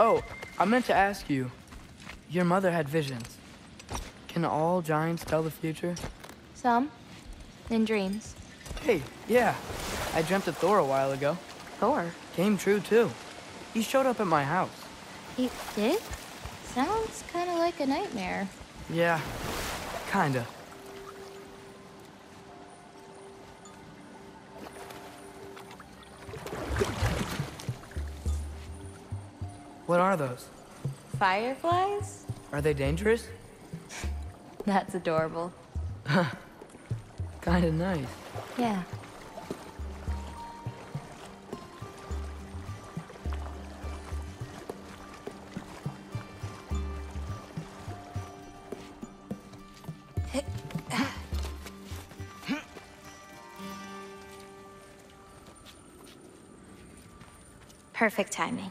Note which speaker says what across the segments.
Speaker 1: Oh, I meant to ask you. Your mother had visions. Can all giants tell the future?
Speaker 2: Some. In dreams.
Speaker 1: Hey, yeah. I dreamt of Thor a while ago.
Speaker 2: Thor?
Speaker 1: Came true, too. He showed up at my house.
Speaker 2: He did? Sounds kind of like a nightmare.
Speaker 1: Yeah, kinda. What are those?
Speaker 2: Fireflies?
Speaker 1: Are they dangerous?
Speaker 2: That's adorable.
Speaker 1: Kinda nice.
Speaker 2: Yeah. Perfect timing.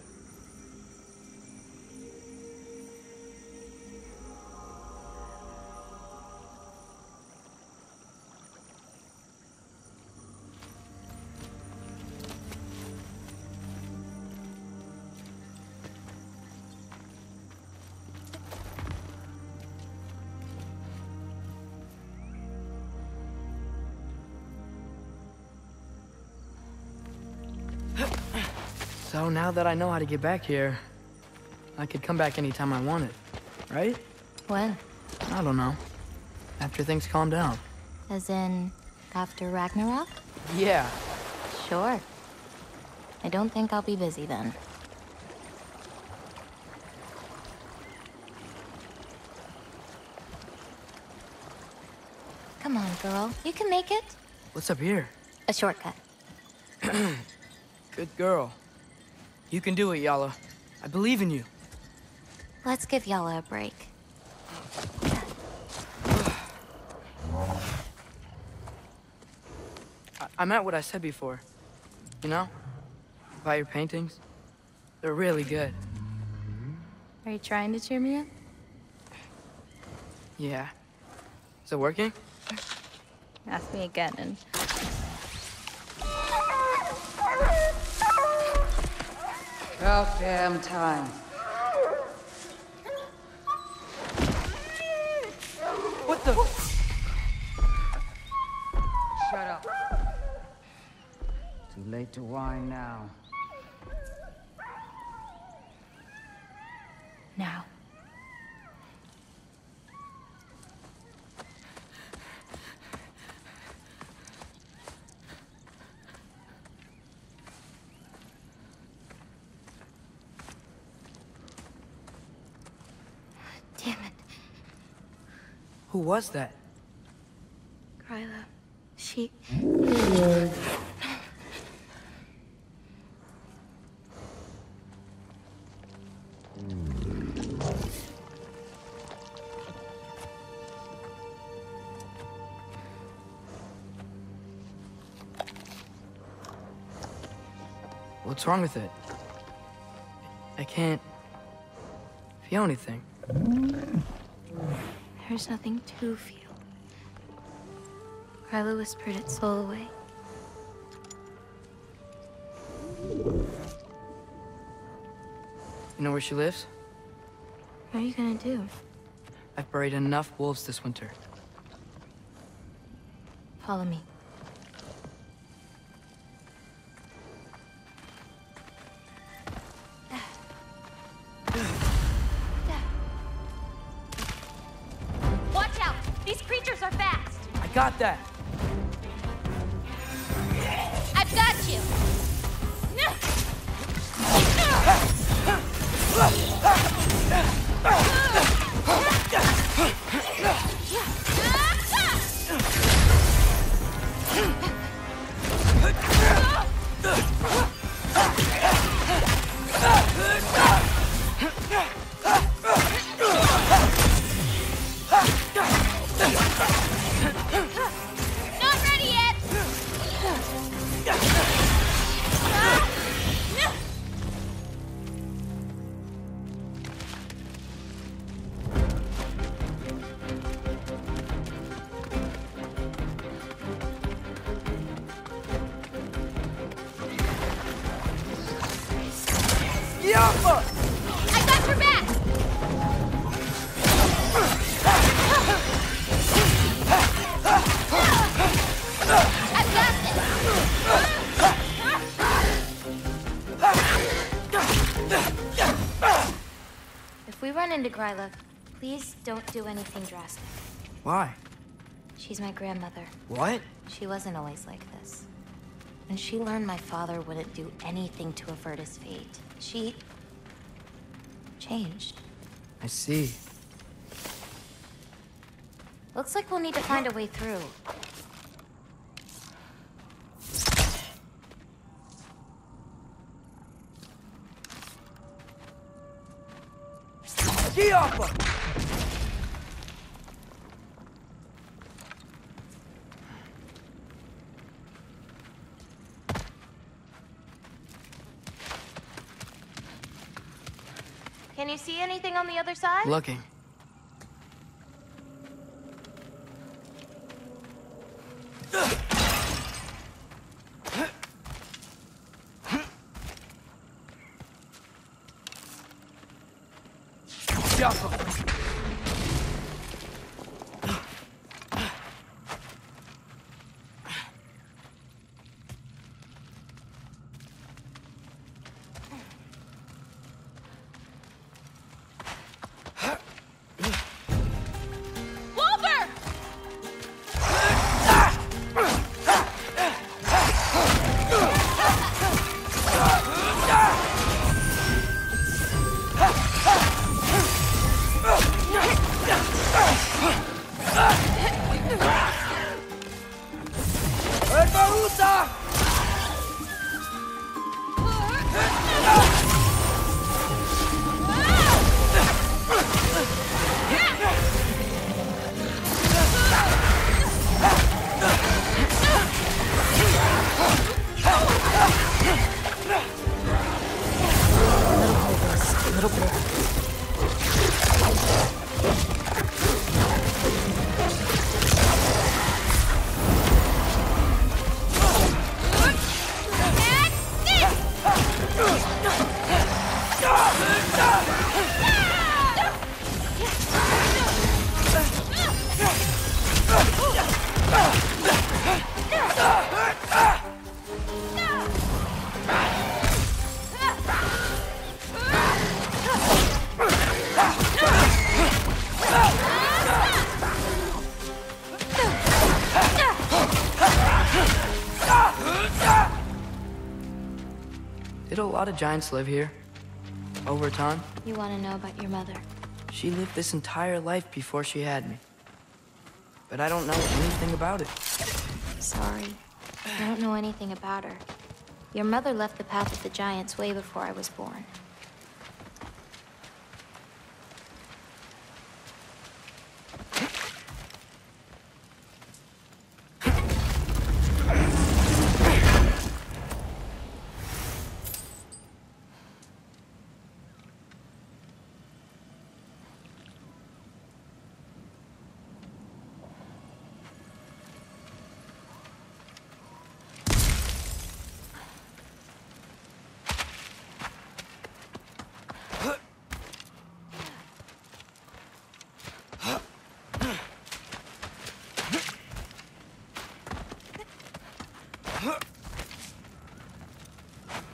Speaker 1: So now that I know how to get back here, I could come back anytime I wanted, right?
Speaker 2: When?
Speaker 1: I don't know. After things calm down.
Speaker 2: As in, after Ragnarok?
Speaker 1: Yeah.
Speaker 2: Sure. I don't think I'll be busy then. Come on, girl. You can make it.
Speaker 1: What's up here?
Speaker 2: A shortcut.
Speaker 1: Good girl. You can do it, Yala. I believe in you.
Speaker 2: Let's give Yala a break.
Speaker 1: I, I meant what I said before. You know? About your paintings. They're really good.
Speaker 2: Are you trying to cheer me up?
Speaker 1: Yeah. Is it working?
Speaker 2: Ask me again and...
Speaker 3: About damn time.
Speaker 1: What the?
Speaker 3: Shut up. Too late to whine now.
Speaker 1: Was that?
Speaker 2: Gryla. She...
Speaker 1: What's wrong with it? I can't feel anything.
Speaker 2: There's nothing to feel. Gryla whispered its soul away.
Speaker 1: You know where she lives?
Speaker 2: What are you gonna do?
Speaker 1: I've buried enough wolves this winter.
Speaker 2: Follow me.
Speaker 1: That!
Speaker 2: If we run into Gryla, please don't do anything drastic.
Speaker 1: Why?
Speaker 2: She's my grandmother.
Speaker 1: What?
Speaker 2: She wasn't always like this. When she learned my father wouldn't do anything to avert his fate, she... changed.
Speaker 1: I see.
Speaker 2: Looks like we'll need to find a way through.
Speaker 1: Tiafa!
Speaker 2: Can you see anything on the other side?
Speaker 1: Looking. Barbarossa! Lot of giants live here? Over time?
Speaker 2: You want to know about your mother?
Speaker 1: She lived this entire life before she had me. But I don't know anything about it.
Speaker 2: Sorry. I don't know anything about her. Your mother left the path of the giants way before I was born.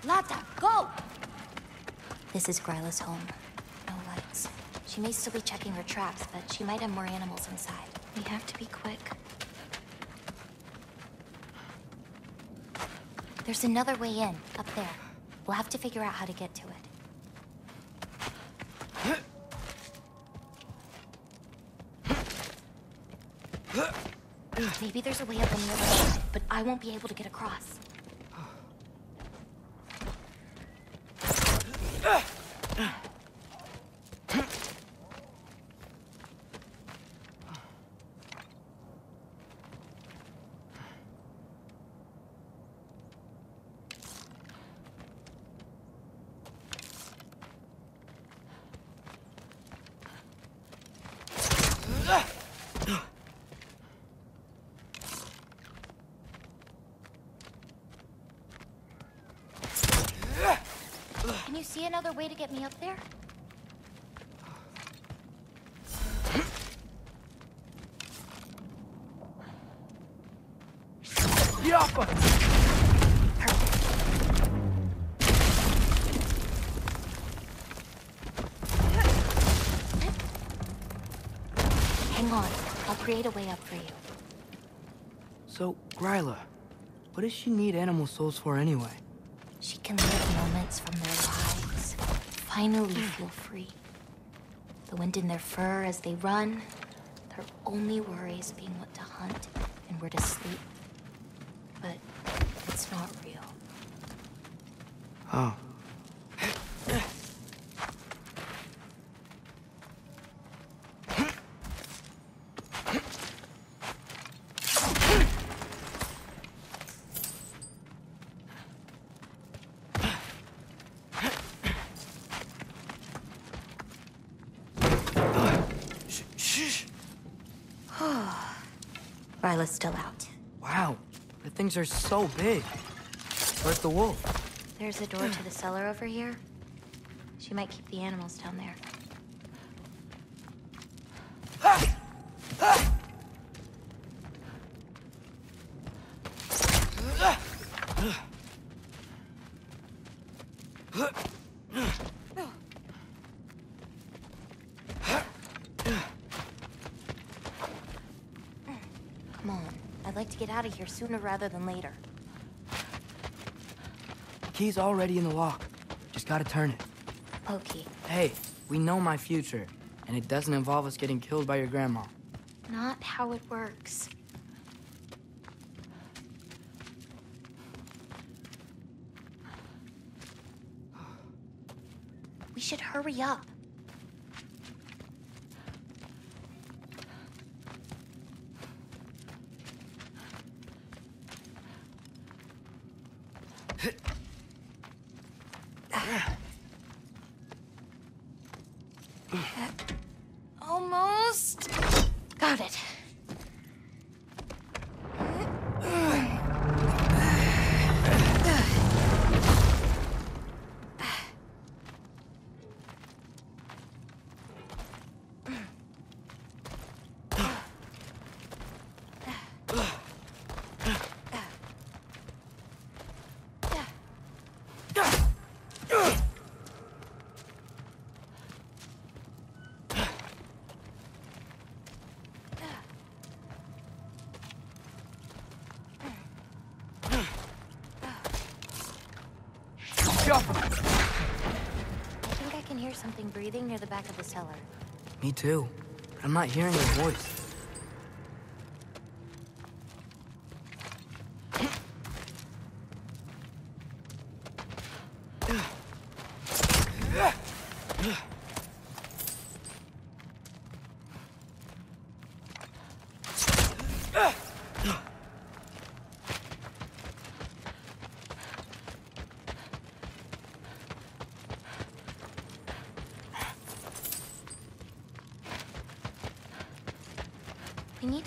Speaker 4: Lata, go!
Speaker 2: This is Gryla's home. No lights. She may still be checking her traps, but she might have more animals inside. We have to be quick. There's another way in, up there. We'll have to figure out how to get to it. Maybe there's a way up on the other side, but I won't be able to get across. Way to get me up there?
Speaker 1: Yappa!
Speaker 2: Hang on. I'll create a way up for you.
Speaker 1: So, Gryla, what does she need animal souls for anyway?
Speaker 2: Finally feel free. The wind in their fur as they run. Their only worries being what to hunt and where to sleep. But it's not real.
Speaker 1: Oh.
Speaker 2: Gryla's still out.
Speaker 1: Wow, the things are so big. Where's the wolf?
Speaker 2: There's a door to the cellar over here. She might keep the animals down there. Come on. I'd like to get out of here sooner rather than later.
Speaker 1: The key's already in the lock. Just gotta turn it.
Speaker 2: Pokey.
Speaker 1: Hey, we know my future, and it doesn't involve us getting killed by your grandma.
Speaker 2: Not how it works. We should hurry up. Almost. Got it.
Speaker 1: Yappa!
Speaker 2: I think I can hear something breathing near the back of the cellar.
Speaker 1: Me too, but I'm not hearing a voice.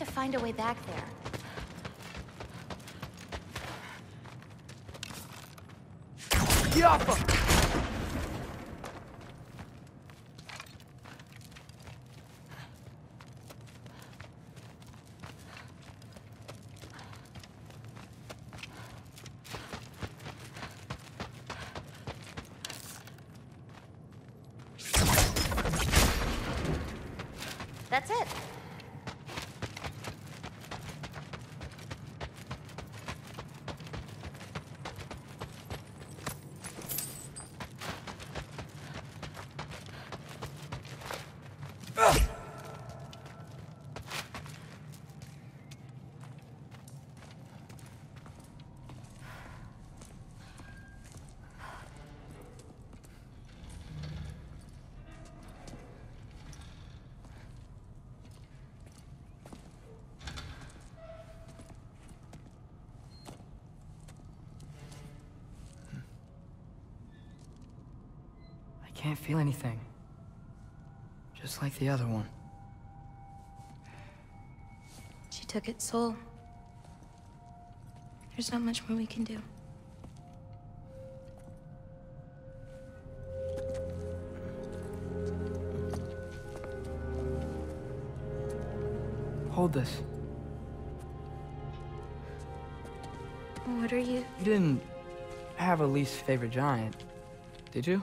Speaker 2: To find a way back there.
Speaker 1: I can't feel anything. Just like the other one.
Speaker 2: She took its soul. There's not much more we can do.
Speaker 1: Hold this.
Speaker 2: What are you?
Speaker 1: You didn't have a least favorite giant, did you?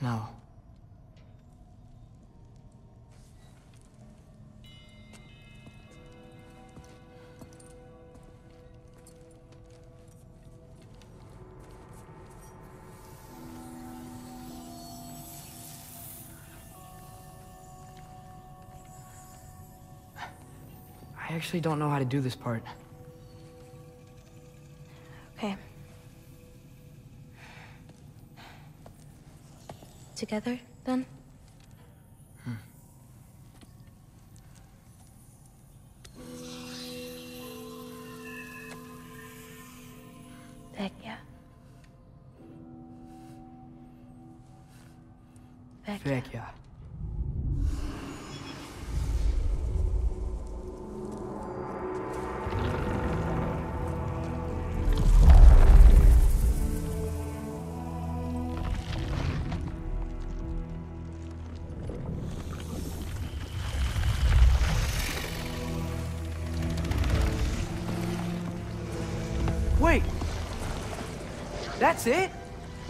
Speaker 1: No. I actually don't know how to do this part.
Speaker 2: Together, then? Vecchia. Vecchia.
Speaker 1: Vecchia.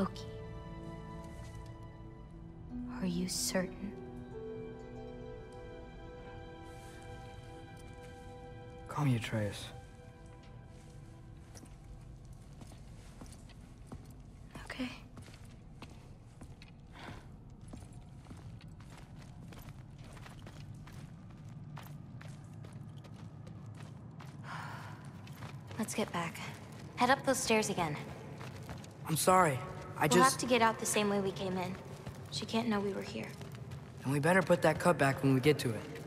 Speaker 2: Loki. Are you certain?
Speaker 1: Call me Atreus.
Speaker 2: Okay. Let's get back. Head up those stairs again.
Speaker 1: I'm sorry. I
Speaker 2: we'll
Speaker 1: just...
Speaker 2: have to get out the same way we came in. She can't know we were here.
Speaker 1: And we better put that cut back when we get to it.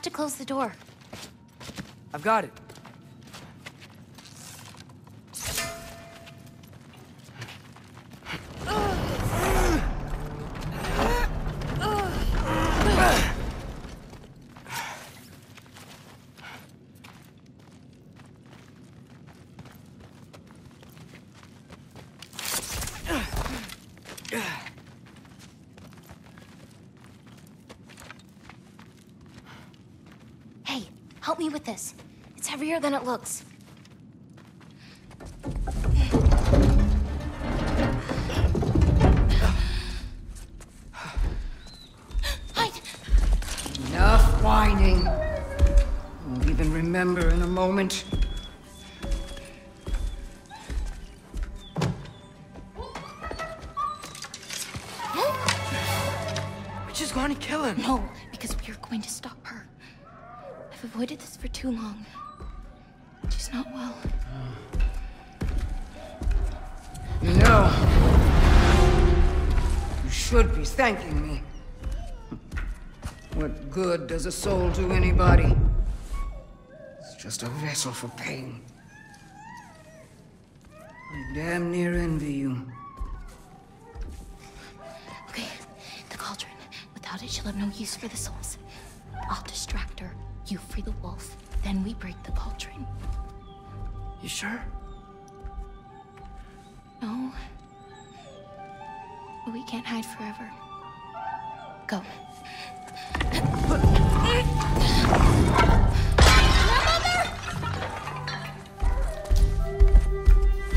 Speaker 2: Have to close the door.
Speaker 1: I've got it.
Speaker 2: Hey, help me with this. Than it looks. Hide!
Speaker 3: Enough whining. Won't even remember in a moment.
Speaker 1: We're just going to kill him.
Speaker 2: No, because we are going to stop her. I've avoided this for too long.
Speaker 3: Thanking me. What good does a soul do anybody? It's just a vessel for pain. I damn near envy you.
Speaker 2: Okay, the cauldron. got it. She'll have no use for the souls. I'll distract her. You free the wolf. Then we break the cauldron.
Speaker 1: You sure?
Speaker 2: No. But we can't hide forever. Go.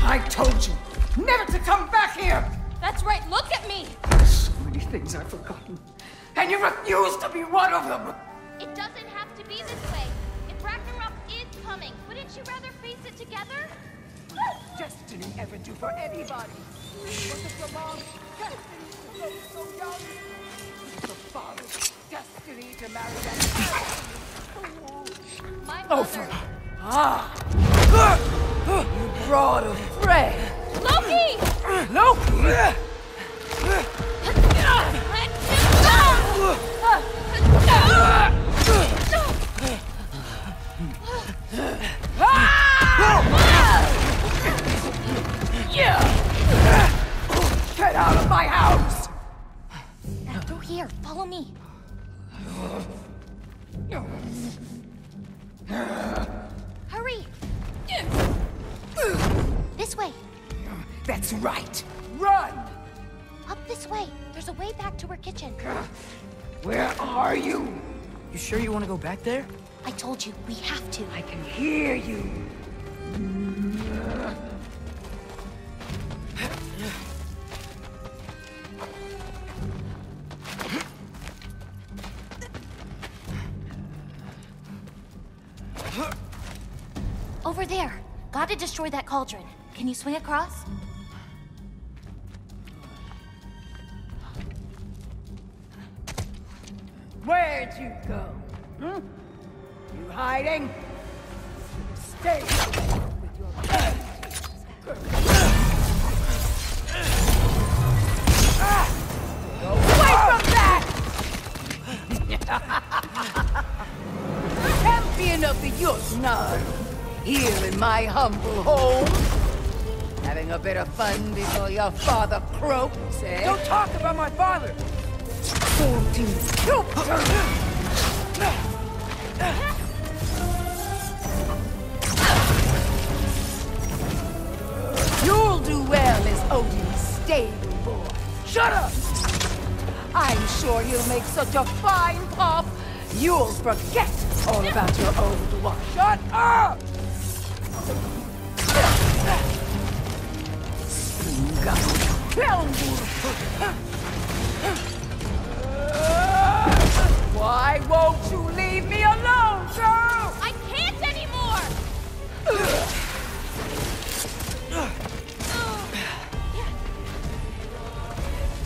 Speaker 3: I told you never to come back here!
Speaker 4: That's right, look at me!
Speaker 3: So many things I've forgotten. And you refuse to be one of them!
Speaker 4: It doesn't have to be this way. If Ragnarok is coming, wouldn't you rather face it together?
Speaker 3: Destiny ever do for anybody? Was it your mom? Destiny to so young? Oh, for... Ah! You brought of prey!
Speaker 4: Loki!
Speaker 3: Loki! Get
Speaker 2: Follow me. Hurry! This way.
Speaker 3: That's right. Run!
Speaker 2: Up this way. There's a way back to her kitchen.
Speaker 3: Where are you?
Speaker 1: You sure you want to go back there?
Speaker 2: I told you, we have to.
Speaker 3: I can hear you.
Speaker 2: Over there. Gotta destroy that cauldron. Can you swing across?
Speaker 3: Where'd you go? Hmm? You hiding? Stay with your Away from that! Champion of the Jotnar, here in my humble home. Having a bit of fun before your father croaks, eh?
Speaker 1: Don't talk about my father!
Speaker 3: Fourteen! You'll do well as Odin's stable boy. Shut up! I'm sure you'll make such a fine pup, you'll forget all about your old one. Shut up! Why won't you leave me alone, girl?
Speaker 4: I can't anymore!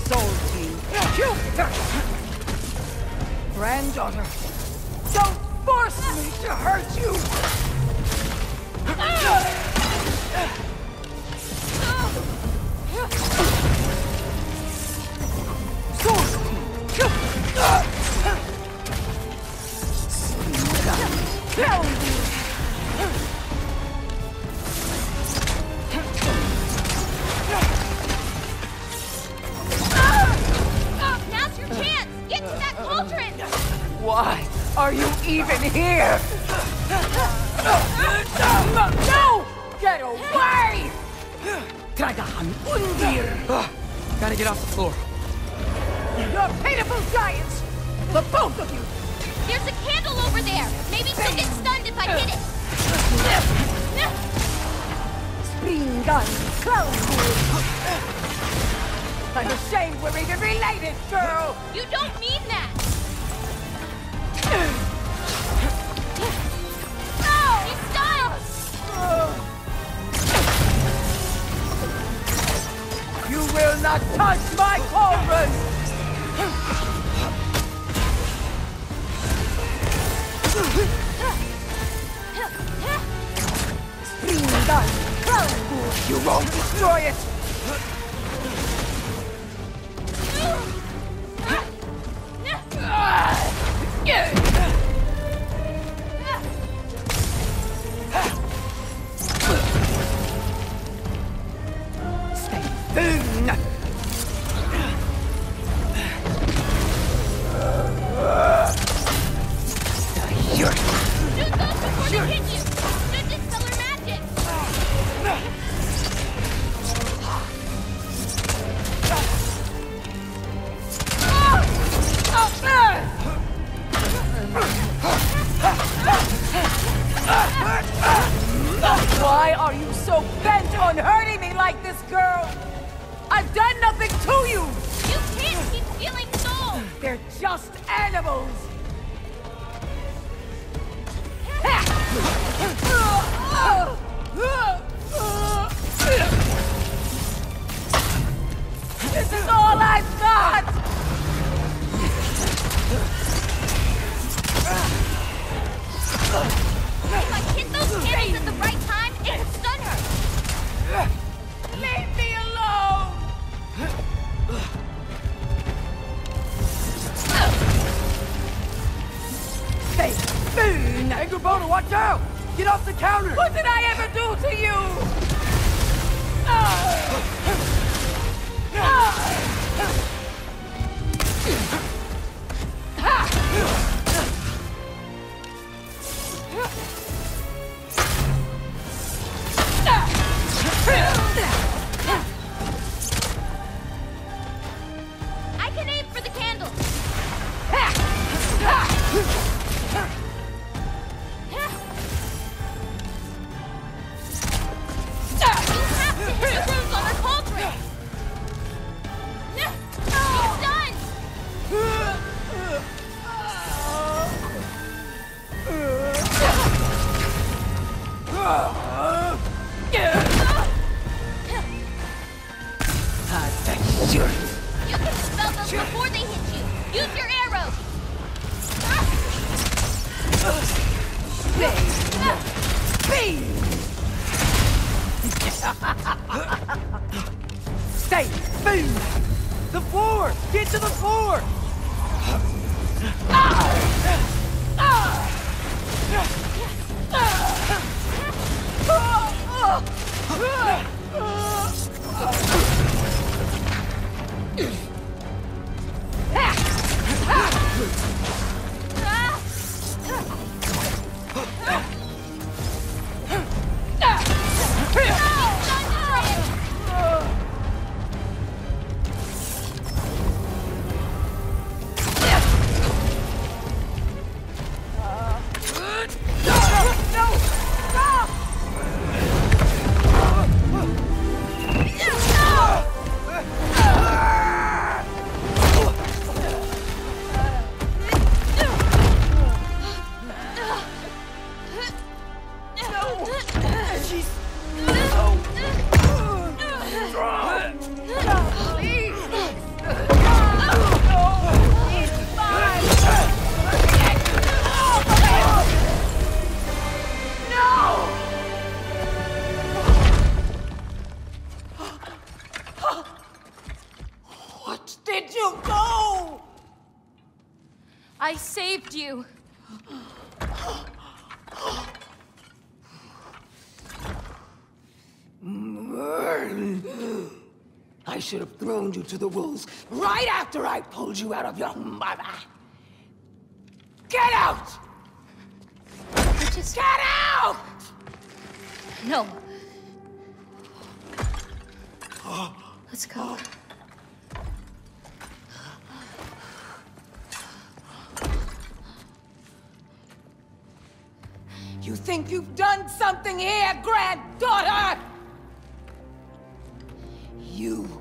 Speaker 3: Soul Team! Granddaughter, even here? No! Get away! Tragahan Undir!
Speaker 1: Gotta get off the floor.
Speaker 3: You're pitiful giants! The both of you!
Speaker 4: There's a candle over there! Maybe she'll get stunned if I hit it!
Speaker 3: Spring gun, clown I'm ashamed we're even related, girl!
Speaker 4: You don't mean that!
Speaker 3: Will not touch my cauldron! You won't destroy it! Stay.
Speaker 4: You
Speaker 3: to
Speaker 4: the
Speaker 3: wolves right after I pulled you out of your mother. Get out!
Speaker 2: Just
Speaker 3: Get out!
Speaker 2: no. Ah. Let's go. Ah.
Speaker 3: You think you've done something here, granddaughter? You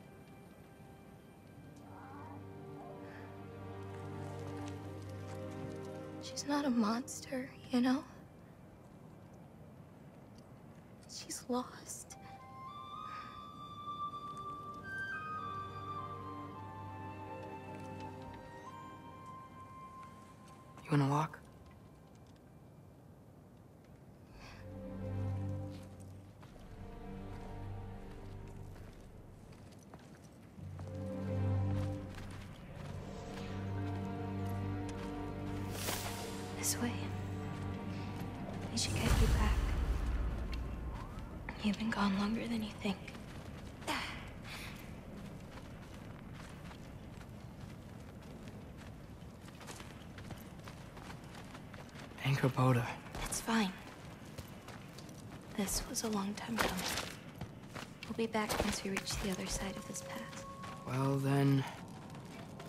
Speaker 2: She's not a monster, you know? She's lost.
Speaker 1: You wanna walk? Angrboda.
Speaker 2: It's fine. This was a long time coming. We'll be back once we reach the other side of this path.
Speaker 1: Well then,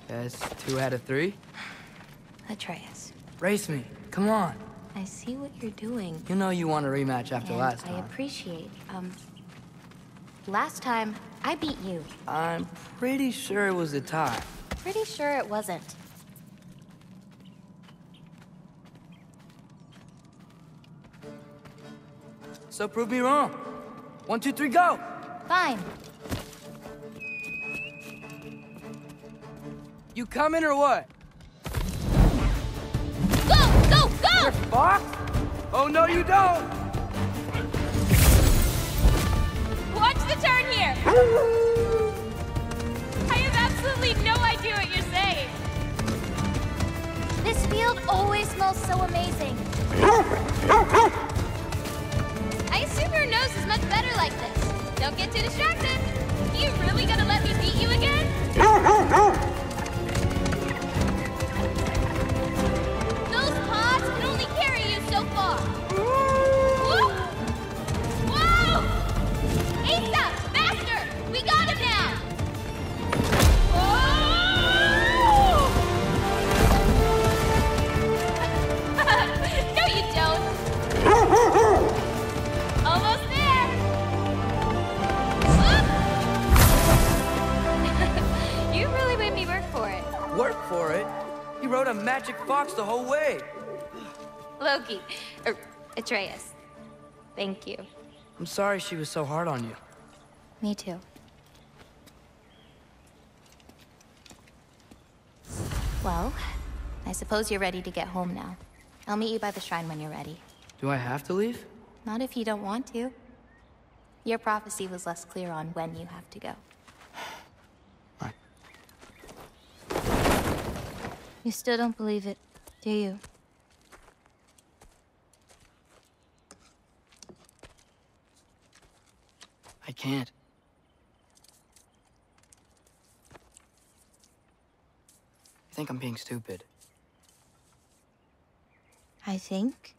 Speaker 1: That's two out of three.
Speaker 2: Atreus,
Speaker 1: Race me. Come on.
Speaker 2: I see what you're doing.
Speaker 1: You know you want a rematch after
Speaker 2: and
Speaker 1: last
Speaker 2: I appreciate, um... Last time, I beat you.
Speaker 1: I'm pretty sure it was a tie.
Speaker 2: Pretty sure it wasn't.
Speaker 1: So prove me wrong. One, two, three, go!
Speaker 2: Fine.
Speaker 1: You coming or what?
Speaker 2: Go! Go! Go!
Speaker 1: Fuck! Oh no, you don't!
Speaker 4: Watch the turn here! I have absolutely no idea what you're saying.
Speaker 2: This field always smells so amazing.
Speaker 4: much better like this. Don't get too distracted. You really gonna let me beat you again?
Speaker 1: rode a magic fox the whole way.
Speaker 2: Loki. Er, Atreus. Thank you.
Speaker 1: I'm sorry she was so hard on you.
Speaker 2: Me too. Well, I suppose you're ready to get home now. I'll meet you by the shrine when you're ready.
Speaker 1: Do I have to leave?
Speaker 2: Not if you don't want to. Your prophecy was less clear on when you have to go. You still don't believe it, do you?
Speaker 1: I can't. I think I'm being stupid.
Speaker 2: I think.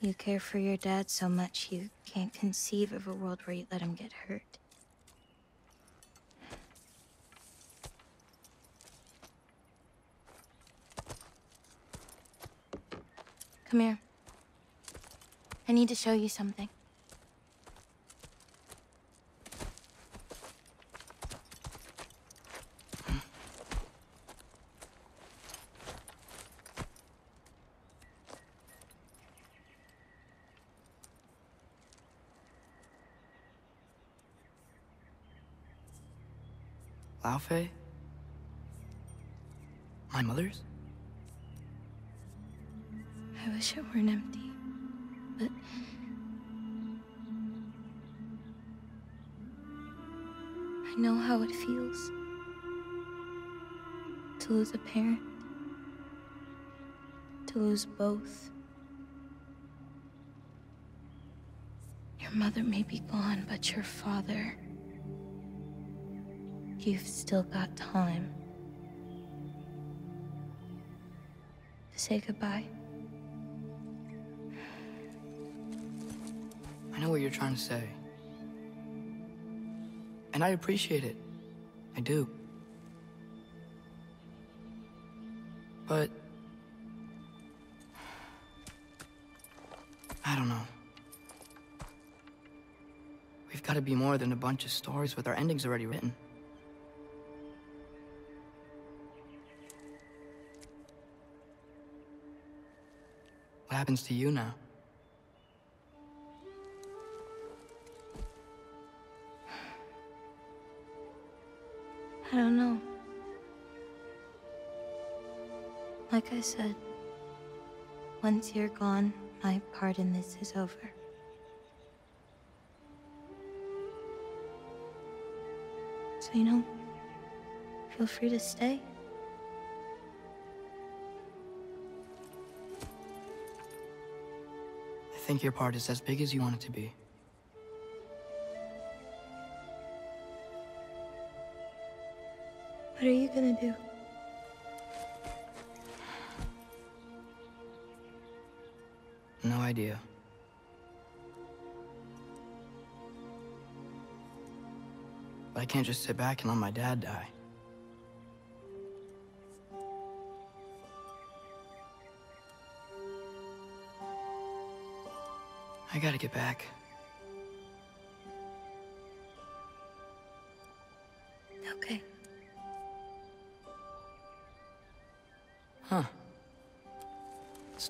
Speaker 2: You care for your dad so much you can't conceive of a world where you let him get hurt. Come here. I need to show you something.
Speaker 1: Laufey? My mother's?
Speaker 2: I wish it weren't empty, but. I know how it feels to lose a parent, to lose both. Your mother may be gone, but your father. You've still got time to say goodbye.
Speaker 1: You're trying to say. And I appreciate it. I do. But... I don't know. We've got to be more than a bunch of stories with our endings already written. What happens to you now?
Speaker 2: I don't know. Like I said, once you're gone, my part in this is over. So, you know, feel free to stay.
Speaker 1: I think your part is as big as you want it to be.
Speaker 2: What are you gonna do?
Speaker 1: No idea. But I can't just sit back and let my dad die. I gotta get back.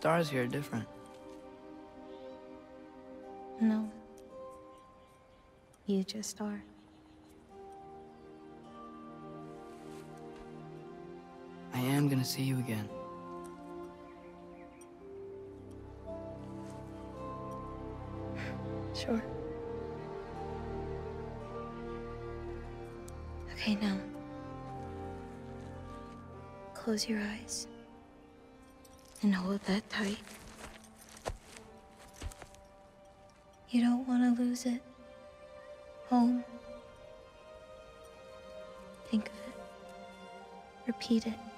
Speaker 1: Stars here are different.
Speaker 2: No. You just are.
Speaker 1: I am gonna see you again.
Speaker 2: Sure. Okay, now. Close your eyes. And hold that tight. You don't want to lose it. Home. Think of it. Repeat it.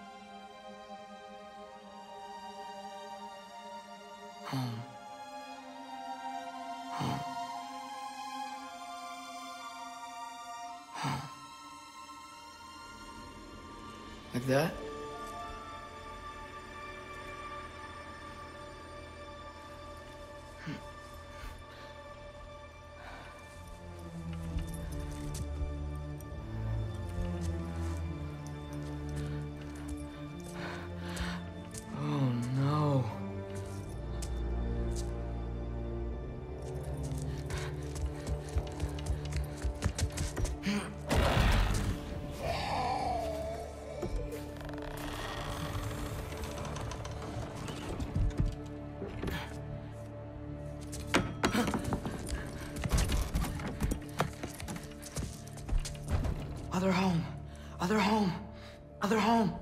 Speaker 1: Other home.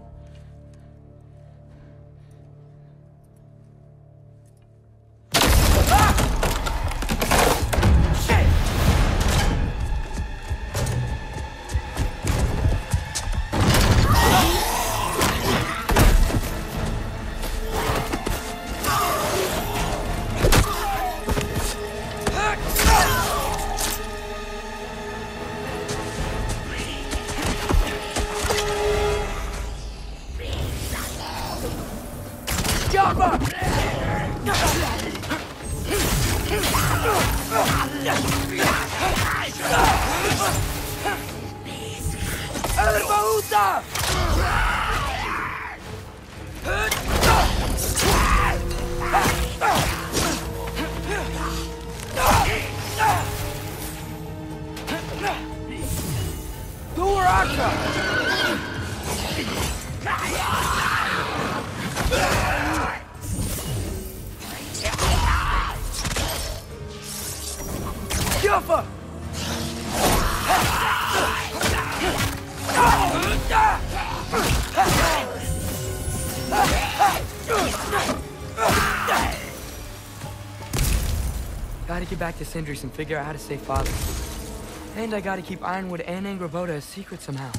Speaker 1: Back to Sindri's and figure out how to save Father. And I gotta keep Ironwood and Angrboda a secret somehow.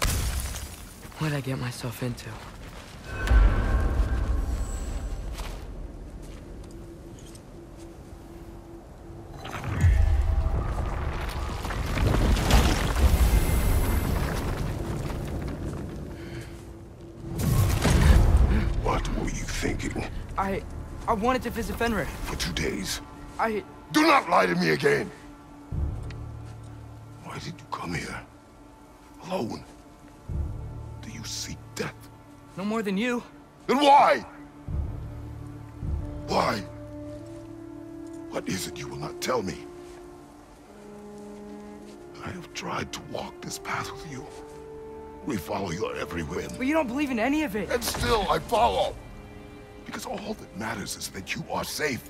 Speaker 1: What'd I get myself into?
Speaker 5: What were you thinking?
Speaker 1: I... I wanted to visit Fenrir.
Speaker 5: For two days.
Speaker 1: I...
Speaker 5: Do not lie to me again! Why did you come here? Alone? Do you seek death?
Speaker 1: No more than you.
Speaker 5: Then why? Why? What is it you will not tell me? I have tried to walk this path with you. We follow your every whim.
Speaker 1: But you don't believe in any of it.
Speaker 5: And still, I follow. Because all that matters is that you are safe.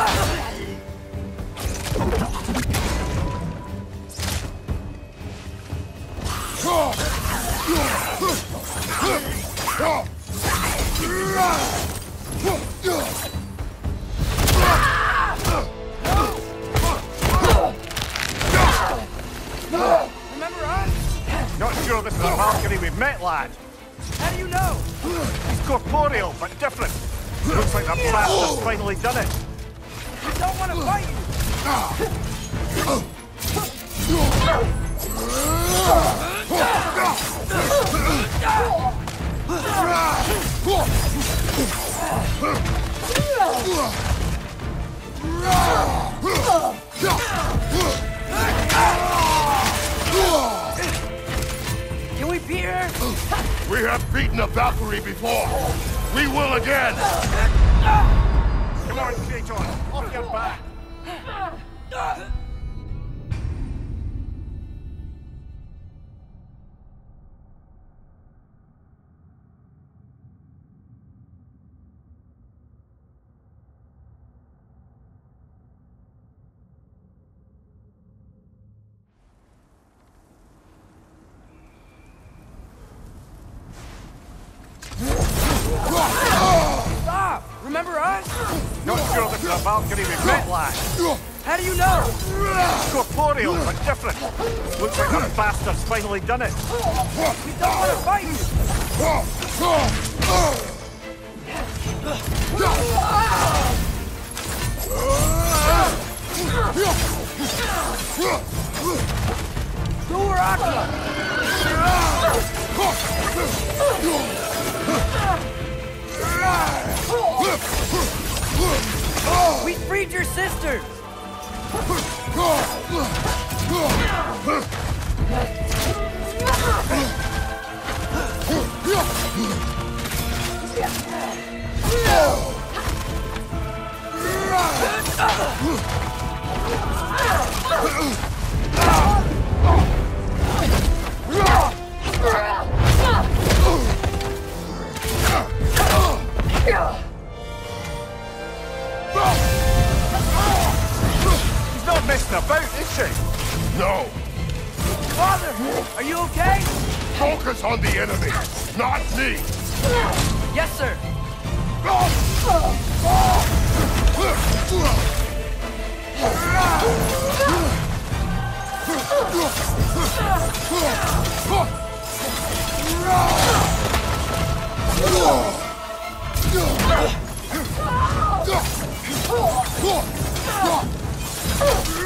Speaker 6: Oh!
Speaker 1: Remember us?
Speaker 6: Not sure this is a Valkyrie we've met, lad.
Speaker 1: How do you know?
Speaker 6: He's corporeal, but different. Looks like the bastard's finally done it.
Speaker 1: We don't want to fight you. Can we beat her?
Speaker 5: We have beaten a Valkyrie before. We will again.
Speaker 6: Come on, Kratos, off your back.
Speaker 1: Us?
Speaker 6: Not sure is a Valkyrie we've met, lad.
Speaker 1: How do you know?
Speaker 6: Corporeal, but different. Looks like the bastard's finally done it.
Speaker 1: We don't want to fight you. Where Aquila! We freed your sisters!
Speaker 7: He's not messing about, eh? is she?
Speaker 5: No!
Speaker 1: Father, are you okay?
Speaker 5: Focus on the enemy, not me!
Speaker 1: Yes, sir.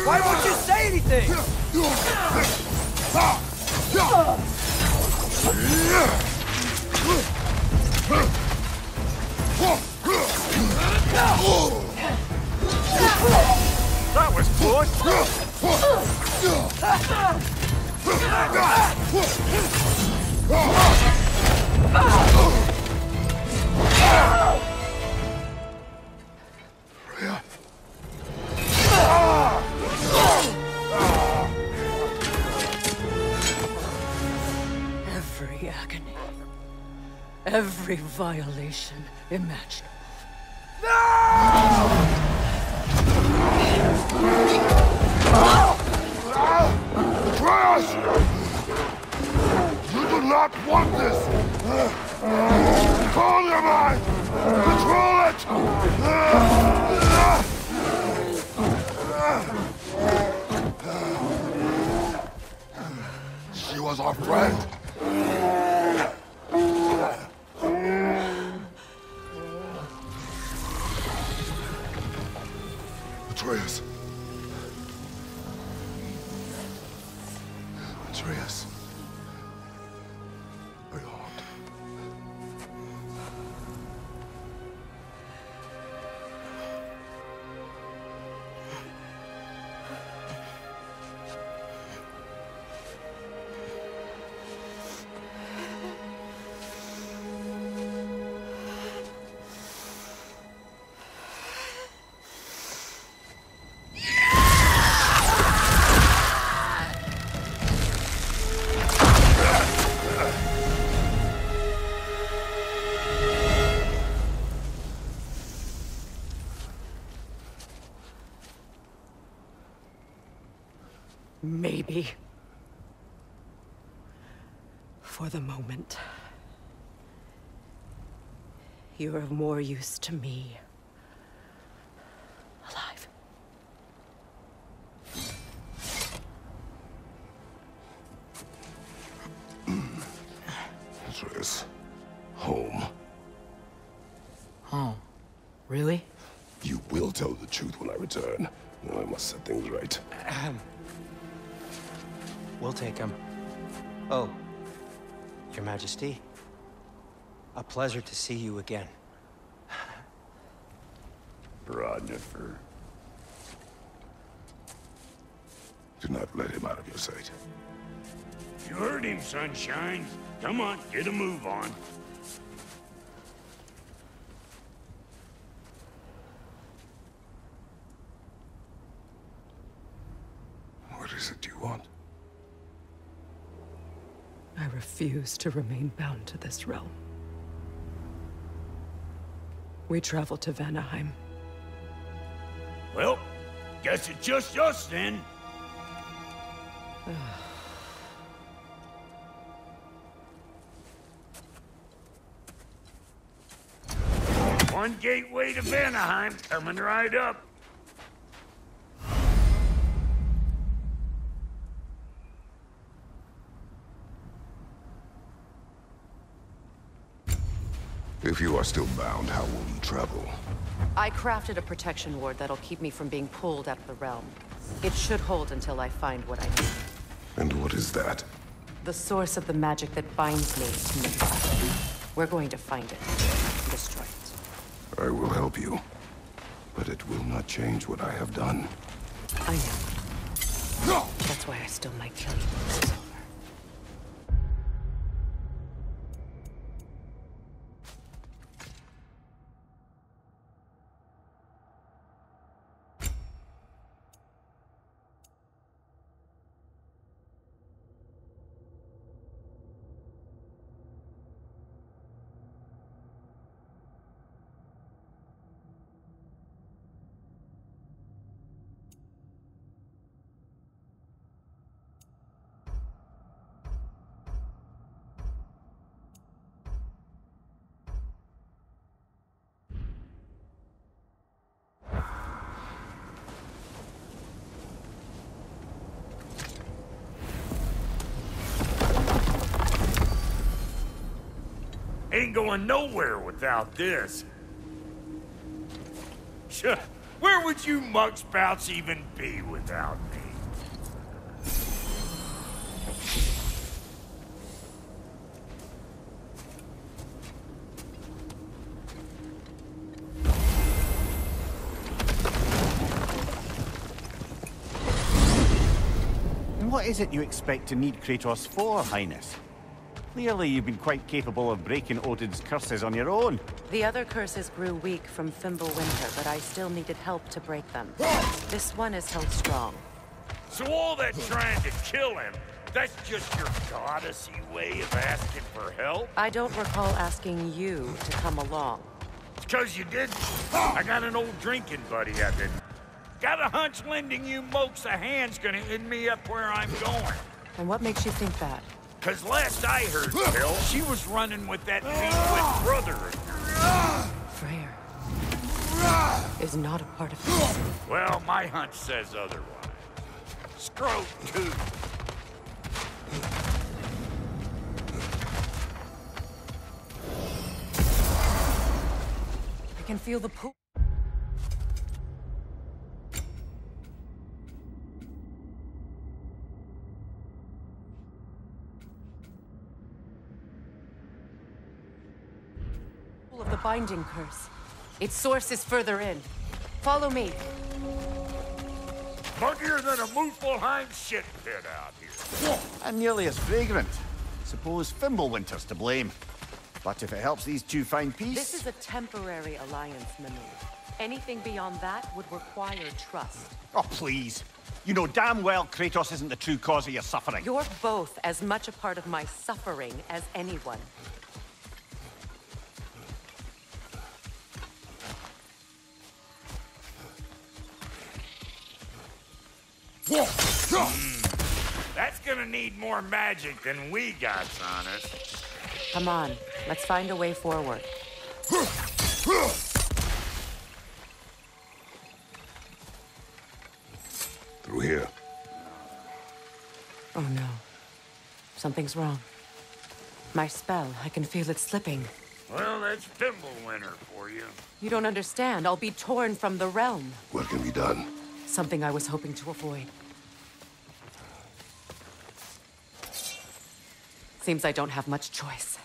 Speaker 1: Why won't you say anything?
Speaker 7: That was close.
Speaker 3: Every violation imaginable. You're of more use to me. Alive.
Speaker 5: Atreus. Home.
Speaker 1: Oh, really?
Speaker 5: You will tell the truth when I return. Now I must set things right.
Speaker 8: We'll take him. Oh, Your Majesty. A pleasure to see you again.
Speaker 5: Brodnifer. Do not let him out of your sight.
Speaker 9: You heard him, Sunshine. Come on, get a move on.
Speaker 5: What is it you want?
Speaker 3: I refuse to remain bound to this realm. We travel to Vanaheim.
Speaker 9: Well, guess it's just us then. One gateway to Vanaheim coming right up.
Speaker 5: You are still bound, how will you travel?
Speaker 10: I crafted a protection ward that'll keep me from being pulled out of the realm. It should hold until I find what I need.
Speaker 5: And what is that?
Speaker 10: The source of the magic that binds me to Niflheim. We're going to find it. and Destroy it.
Speaker 5: I will help you. But it will not change what I have done.
Speaker 10: I know. No! That's why I still might kill you
Speaker 9: ain't going nowhere without this. Sure, where would you mugspouts even be without me?
Speaker 6: What is it you expect to need Kratos for, Highness? Clearly you've been quite capable of breaking Odin's curses on your own.
Speaker 10: The other curses grew weak from Fimbulwinter, but I still needed help to break them. This one is held strong.
Speaker 9: So all that trying to kill him, that's just your goddessy way of asking for help?
Speaker 10: I don't recall asking you to come along.
Speaker 9: It's cause you didn't. I got an old drinking buddy I've been... Got a hunch lending you mokes a hand's gonna end me up where I'm going.
Speaker 10: And what makes you think that?
Speaker 9: Cause last I heard, Bill, she was running with that mean brother.
Speaker 10: Freyr is not a part of this.
Speaker 9: Well, my hunch says otherwise. Scrote, too.
Speaker 10: I can feel the pull. Binding curse. Its source is further in. Follow me.
Speaker 9: Muggier than a Muspelheim shit pit out here.
Speaker 6: And nearly as fragrant. Suppose Fimbulwinter's to blame. But if it helps these two find peace...
Speaker 10: This is a temporary alliance, Manu. Anything beyond that would require trust.
Speaker 6: Oh, please. You know damn well Kratos isn't the true cause of your suffering.
Speaker 10: You're both as much a part of my suffering as anyone.
Speaker 9: That's gonna need more magic than we got on us.
Speaker 10: Come on, let's find a way forward.
Speaker 5: Through here.
Speaker 10: Oh no. Something's wrong. My spell, I can feel it slipping.
Speaker 9: Well, that's Fimbulwinter for you.
Speaker 10: You don't understand. I'll be torn from the realm.
Speaker 5: What can be done?
Speaker 10: Something I was hoping to avoid. Seems I don't have much choice.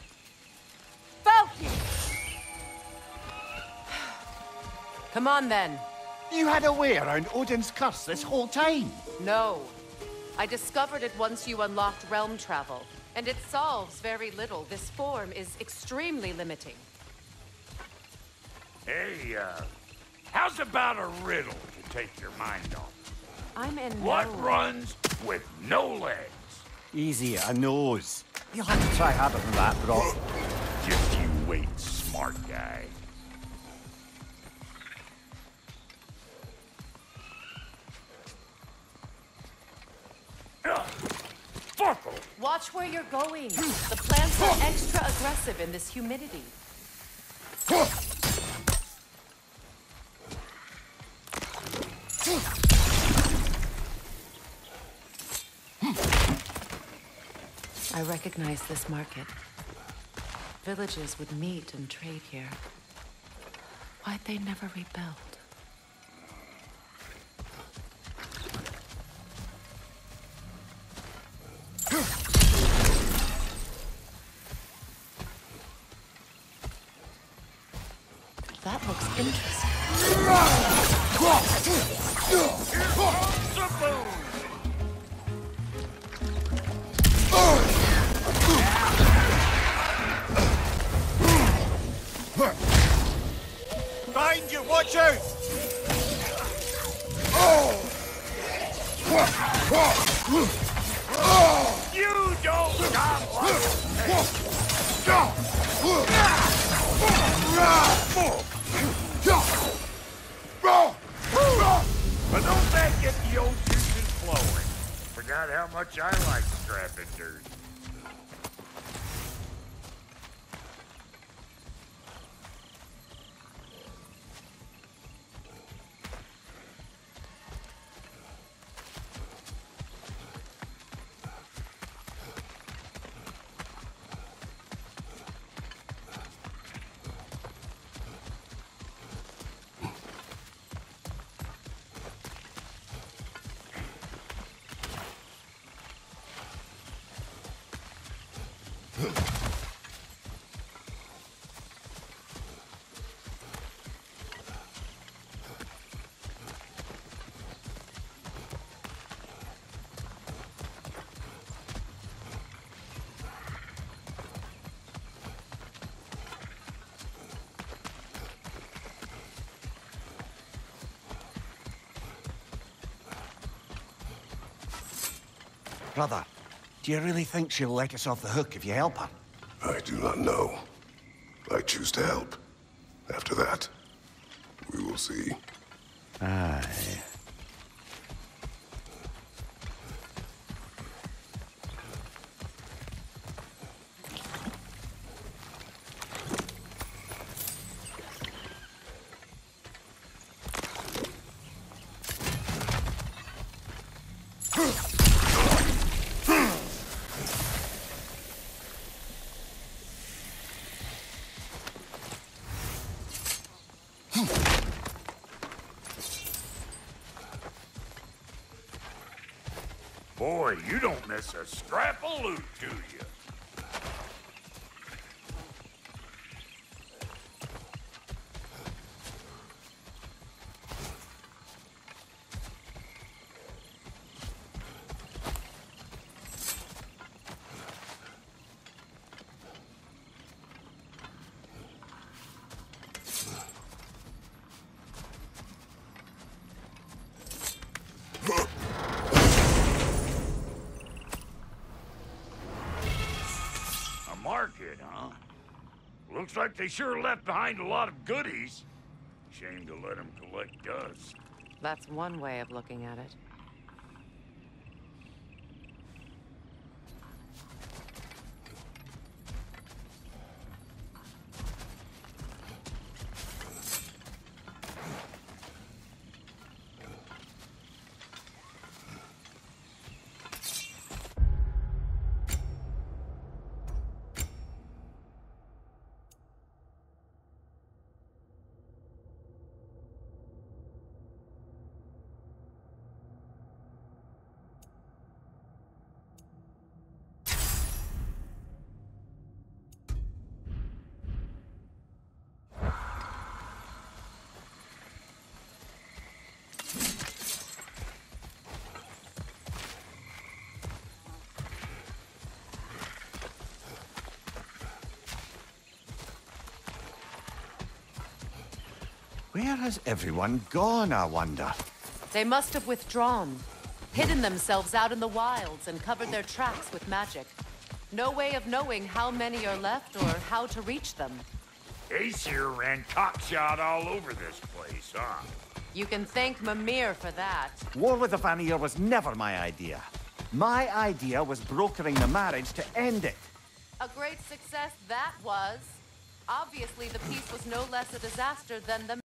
Speaker 3: Focus!
Speaker 10: Come on, then.
Speaker 6: You had a way around Odin's curse this whole time.
Speaker 10: No. I discovered it once you unlocked realm travel, and it solves very little. This form is extremely limiting.
Speaker 9: Hey, uh, how's about a riddle to take your mind off?
Speaker 10: I'm in
Speaker 9: What
Speaker 10: no...
Speaker 9: runs with no legs?
Speaker 6: Easy, a nose. You'll have to try harder than that, Brok.
Speaker 9: Just you wait, smart guy.
Speaker 10: Watch where you're going. The plants are extra aggressive in this humidity. I recognize this market. Villages would meet and trade here. Why'd they never rebuild?
Speaker 6: Brother, do you really think she'll let us off the hook if you help her?
Speaker 5: I do not know. I choose to help. After that, we will see.
Speaker 9: You don't miss a scrap of loot, do you? A market, huh? Looks like they sure left behind a lot of goodies. Shame to let them collect dust.
Speaker 10: That's one way of looking at it.
Speaker 6: Has everyone gone, I wonder?
Speaker 10: They must have withdrawn, hidden themselves out in the wilds, and covered their tracks with magic. No way of knowing how many are left or how to reach them.
Speaker 9: Aesir ran cockshot all over this place, huh?
Speaker 10: You can thank Mimir for that.
Speaker 6: War with the Vanir was never my idea. My idea was brokering the marriage to end it.
Speaker 10: A great success that was. Obviously, the peace was no less a disaster than the